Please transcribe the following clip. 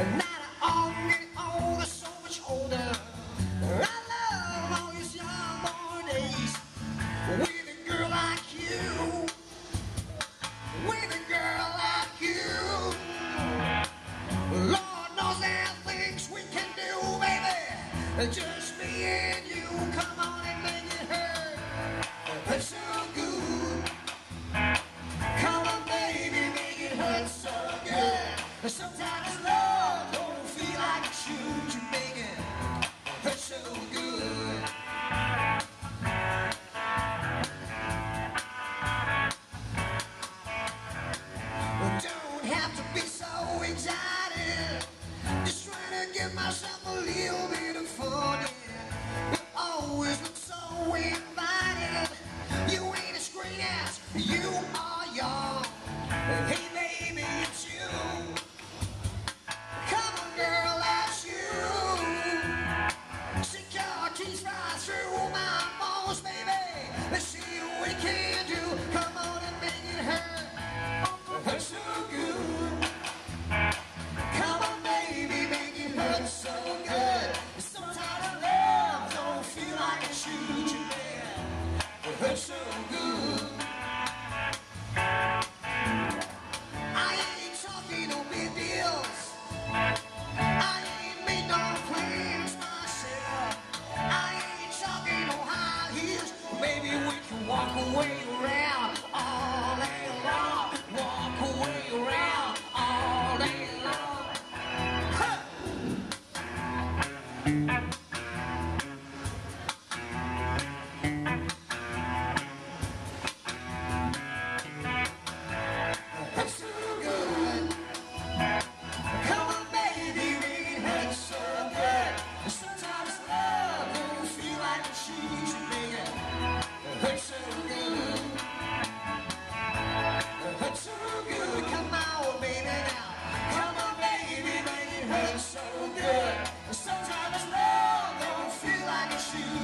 And now that I'm getting older, oh, so much older. I love all these young days. With a girl like you. With a girl like you. Lord knows things we can do, baby. Just me and you. Come on and make it hurt. It's so good. Come on, baby, make it hurt so good. Sometimes just a little bit of fun, yeah. We're always away. you.